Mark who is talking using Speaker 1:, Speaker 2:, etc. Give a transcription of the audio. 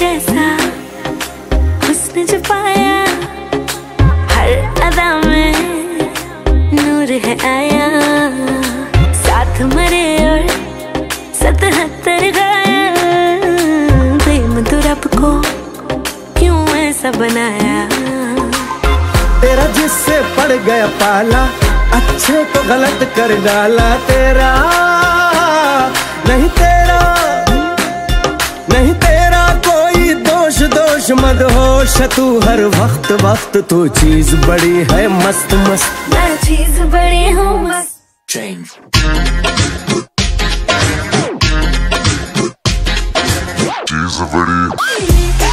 Speaker 1: जैसा उसने जो पाया, हर अदा में नूर है आया। साथ मरे और सतहत्तर प्रेम तो को क्यों ऐसा बनाया?
Speaker 2: तेरा जिससे पड़ गया पाला, अच्छे को गलत कर डाला तेरा। मद हो तू हर वक्त वक्त तो तू चीज़ बड़ी है मस्त मस्त।
Speaker 1: मैं चीज़ बड़ी हूँ मस्त।
Speaker 3: चेंज बड़ी